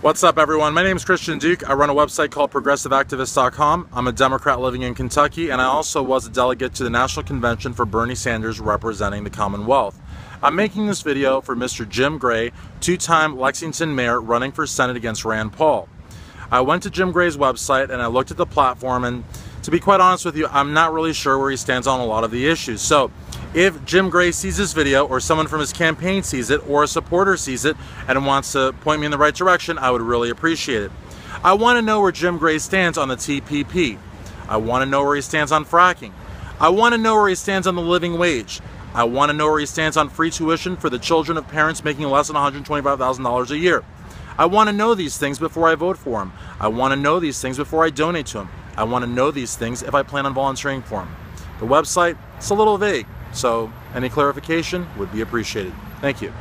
What's up, everyone? My name is Christian Duke. I run a website called ProgressiveActivist.com. I'm a Democrat living in Kentucky, and I also was a delegate to the National Convention for Bernie Sanders representing the Commonwealth. I'm making this video for Mr. Jim Gray, two-time Lexington mayor running for Senate against Rand Paul. I went to Jim Gray's website and I looked at the platform, and to be quite honest with you, I'm not really sure where he stands on a lot of the issues. So if Jim Gray sees this video or someone from his campaign sees it or a supporter sees it and wants to point me in the right direction, I would really appreciate it. I want to know where Jim Gray stands on the TPP. I want to know where he stands on fracking. I want to know where he stands on the living wage. I want to know where he stands on free tuition for the children of parents making less than $125,000 a year. I want to know these things before I vote for him. I want to know these things before I donate to him. I want to know these things if I plan on volunteering for him. The website, it's a little vague. So any clarification would be appreciated. Thank you.